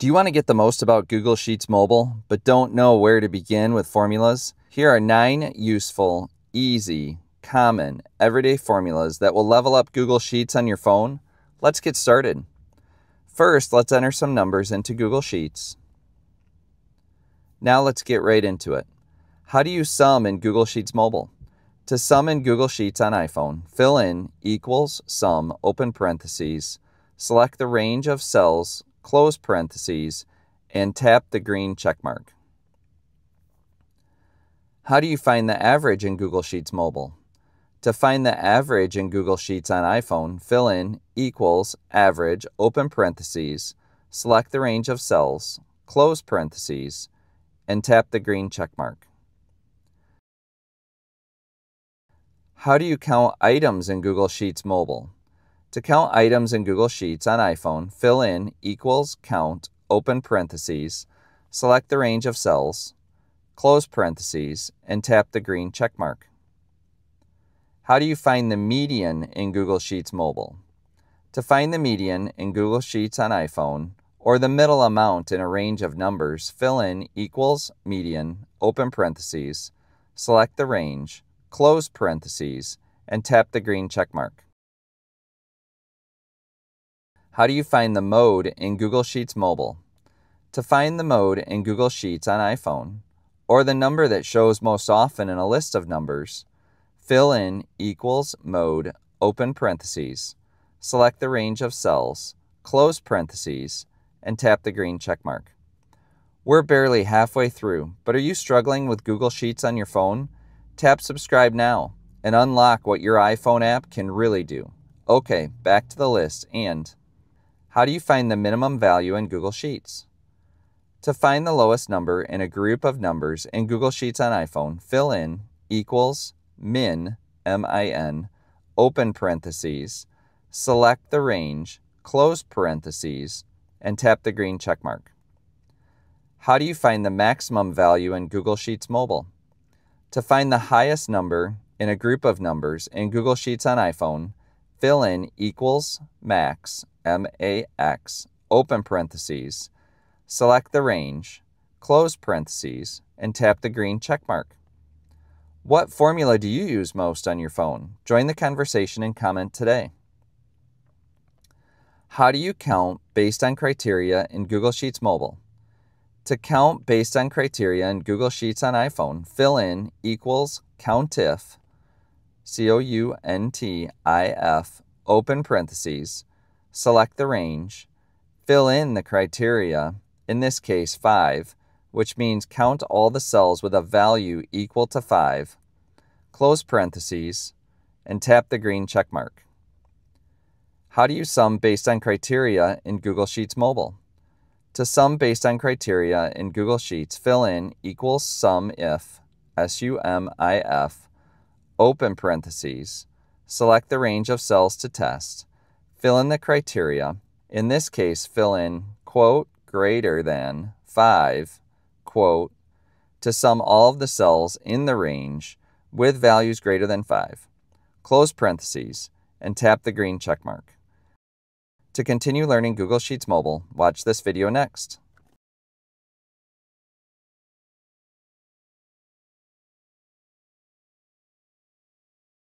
Do you want to get the most about Google Sheets Mobile, but don't know where to begin with formulas? Here are nine useful, easy, common, everyday formulas that will level up Google Sheets on your phone. Let's get started. First, let's enter some numbers into Google Sheets. Now let's get right into it. How do you sum in Google Sheets Mobile? To sum in Google Sheets on iPhone, fill in equals sum, open parentheses, select the range of cells close parentheses, and tap the green check mark. How do you find the average in Google Sheets Mobile? To find the average in Google Sheets on iPhone, fill in equals average, open parentheses, select the range of cells, close parentheses, and tap the green check mark. How do you count items in Google Sheets Mobile? To count items in Google Sheets on iPhone, fill in equals count, open parentheses, select the range of cells, close parentheses, and tap the green check mark. How do you find the median in Google Sheets Mobile? To find the median in Google Sheets on iPhone, or the middle amount in a range of numbers, fill in equals median, open parentheses, select the range, close parentheses, and tap the green check mark. How do you find the mode in Google Sheets Mobile? To find the mode in Google Sheets on iPhone, or the number that shows most often in a list of numbers, fill in equals mode, open parentheses, select the range of cells, close parentheses, and tap the green check mark. We're barely halfway through, but are you struggling with Google Sheets on your phone? Tap subscribe now and unlock what your iPhone app can really do. Okay, back to the list and how do you find the minimum value in Google Sheets? To find the lowest number in a group of numbers in Google Sheets on iPhone, fill in equals min, M-I-N, open parentheses, select the range, close parentheses, and tap the green check mark. How do you find the maximum value in Google Sheets Mobile? To find the highest number in a group of numbers in Google Sheets on iPhone, fill in equals max, M-A-X, open parentheses, select the range, close parentheses, and tap the green check mark. What formula do you use most on your phone? Join the conversation and comment today. How do you count based on criteria in Google Sheets Mobile? To count based on criteria in Google Sheets on iPhone, fill in equals countif C O U N T I F, open parentheses, select the range, fill in the criteria, in this case 5, which means count all the cells with a value equal to 5, close parentheses, and tap the green check mark. How do you sum based on criteria in Google Sheets Mobile? To sum based on criteria in Google Sheets, fill in equals sum if, S-U-M-I-F, open parentheses, select the range of cells to test, fill in the criteria. In this case, fill in, quote, greater than 5, quote, to sum all of the cells in the range with values greater than 5, close parentheses, and tap the green check mark. To continue learning Google Sheets Mobile, watch this video next.